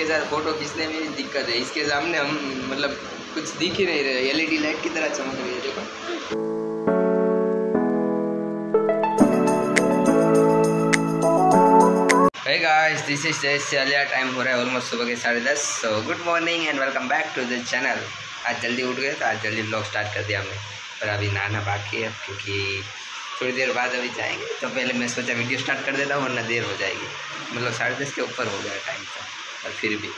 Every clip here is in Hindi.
इसके साथ फ़ोटो खींचने में दिक्कत है। इसके सामने हम मतलब कुछ दिख ही नहीं रहे। एलईडी लाइट की तरह चमक रही है देखो। Hey guys, this is time हो रहा है ऑलमोस्ट सुबह के साढ़े दस। So good morning and welcome back to the channel आज जल्दी उठ गए तो आज जल्दी ब्लॉग स्टार्ट कर दिया हमने। पर अभी नहाना बाकी है क्योंकि थोड़ी देर बाद अभी जाएँगे। तो पहले मैं सोचा वीडियो स्टार्ट कर देता हूँ वरना देर हो जाएगी। मतलब साढ़े दस के ऊपर हो गया टाइम तो। पर फिर भी।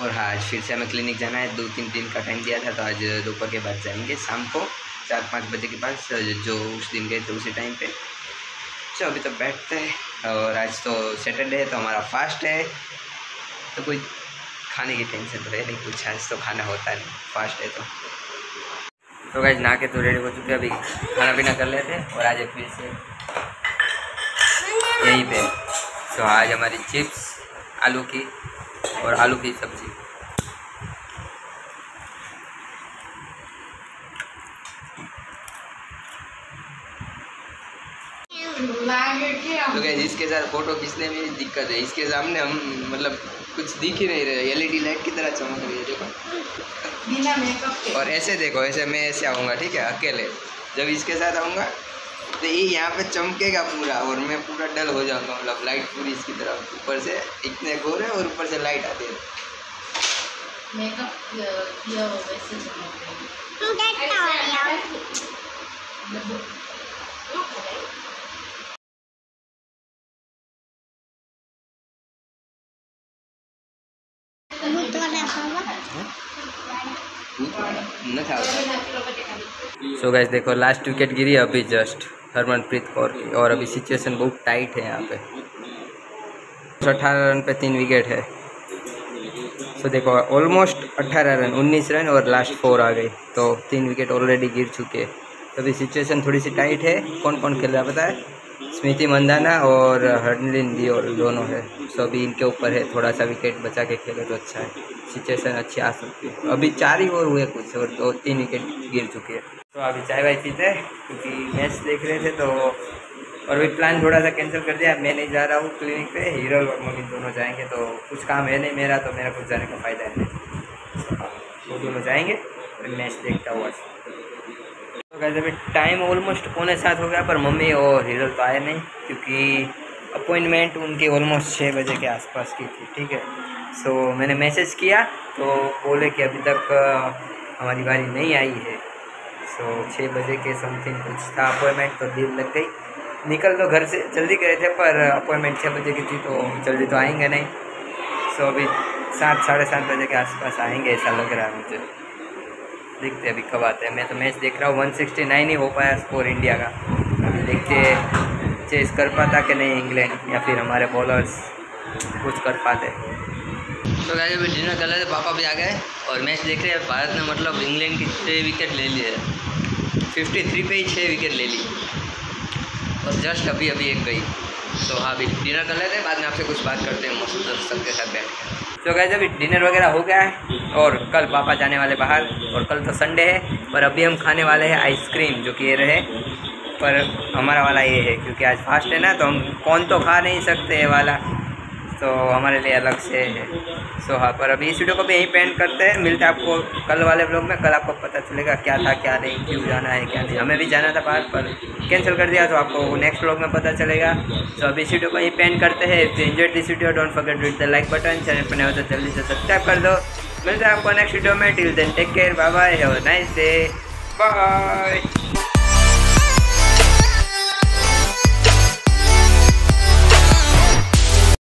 और हाँ आज फिर से हमें क्लिनिक जाना है। दो तीन दिन का टाइम दिया था तो आज दोपहर के बाद जाएँगे, शाम को चार पाँच बजे के पास जो उस दिन गए थे उसी टाइम पे। चलो, अभी तो बैठते हैं। और आज तो सैटरडे है तो हमारा फास्ट है। तो कोई खाने की टेंशन तो है नहीं, कुछ आज तो खाना होता नहीं फास्ट है तो। तो गाइज़ नहा के तो रेडी हो चुके अभी खाना पीना कर लेते हैं। और आज फिर से यहीं पे। तो आज हमारी चिप्स आलू की और आलू की सब्ज़ी। तो गैस इसके साथ फ़ोटो खींचने में दिक्कत है। इसके सामने हम मतलब कुछ दिख ही नहीं रहे। एलईडी लाइट की तरह चमक रही है देखो। बिना मेकअप और ऐसे देखो ऐसे मैं ऐसे आऊँगा ठीक है अकेले। जब इसके साथ आऊँगा तो ये यहाँ पे चमकेगा पूरा और मैं पूरा डल हो जाऊँगा मतलब लाइट पूरी इसकी तरफ़। ऊपर से इतने गोरे और ऊपर से लाइट आती है। सो so देखो लास्ट विकेट गिरी अभी जस्ट हरमनप्रीत कौर की। और अभी सिचुएशन बहुत टाइट है यहाँ पे। अठारह रन पे तीन विकेट है। सो देखो ऑलमोस्ट अट्ठारह रन, उन्नीस रन और लास्ट फोर आ गई। तो तीन विकेट ऑलरेडी गिर चुके। हैं तो अभी सिचुएशन थोड़ी सी टाइट है। कौन कौन खेल रहा है पता है? स्मृति मंदाना और हरलिन दियोल दोनों है। सो अभी इनके ऊपर है। थोड़ा सा विकेट बचा के खेले तो अच्छा है। सिचुएशन अच्छी आ सकती है। अभी चार ही ओवर हुए कुछ और दो तीन विकेट गिर चुके हैं। तो अभी चाय वाय पीते हैं, क्योंकि मैच देख रहे थे तो और अभी प्लान थोड़ा सा कैंसिल कर दिया। मैं नहीं जा रहा हूँ क्लिनिक पे हीरो और मम्मी दोनों जाएँगे तो कुछ काम है नहीं मेरा तो मेरा कुछ जाने का फ़ायदा है वो दोनों जाएँगे और मैच देखता हुआ तो कहते अभी टाइम ऑलमोस्ट पौने सात हो गया, पर मम्मी और हीरो तो आए नहीं, क्योंकि अपॉइंटमेंट उनकी ऑलमोस्ट छः बजे के आसपास की थी, ठीक है। सो मैंने मैसेज किया तो बोले कि अभी तक हमारी बारी नहीं आई है। सो छः बजे के समथिंग कुछ था अपॉइंटमेंट तो देर लग गई। निकल तो घर से, जल्दी गए थे, पर अपॉइंटमेंट छः बजे की थी तो जल्दी तो आएँगे नहीं। सो अभी सात, साढ़े सात बजे के आसपास आएँगे, ऐसा लग रहा है मुझे। देखते अभी कब आते हैं। मैं तो मैच देख रहा हूँ वन सिक्सटी नाइन ही हो पाया स्कोर इंडिया का। अभी देखते चेस कर पाता कि नहीं इंग्लैंड या फिर हमारे बॉलर्स कुछ कर पाते। तो गाइस अभी डिनर कर रहे थे, पापा भी आ गए और मैच देख रहे हैं। भारत ने मतलब इंग्लैंड की छः विकेट ले लिए फिफ्टी थ्री पे ही छः विकेट ले ली। और जस्ट अभी अभी एक गई। तो हाँ अभी डिनर कर लेते हैं बाद में आपसे कुछ बात करते हैं, मस्त सबके साथ बैठ तो गैस अभी डिनर वगैरह हो गया है और कल पापा जाने वाले बाहर और कल तो संडे है, पर अभी हम खाने वाले हैं आइसक्रीम जो कि ये रहे। पर हमारा वाला ये है, क्योंकि आज फास्ट है ना तो हम कौन तो खा नहीं सकते ये वाला। तो हमारे लिए अलग से है सो हाँ पर अभी इस वीडियो को भी यहीं पेंट करते हैं। मिलते हैं आपको कल वाले ब्लॉग में। कल आपको पता चलेगा क्या था, क्या नहीं, क्यों जाना है, क्या नहीं। हमें भी जाना था बाहर, पर कैंसिल कर दिया तो आपको नेक्स्ट ब्लॉग में पता चलेगा। तो अभी इस वीडियो को यहीं पेंट करते हैं। If this video don't forget to the like button channel पर नहीं तो जल्दी से सब्सक्राइब कर दो। मिलते हैं आपको नेक्स्ट वीडियो में। Till then take care bye bye have nice day bye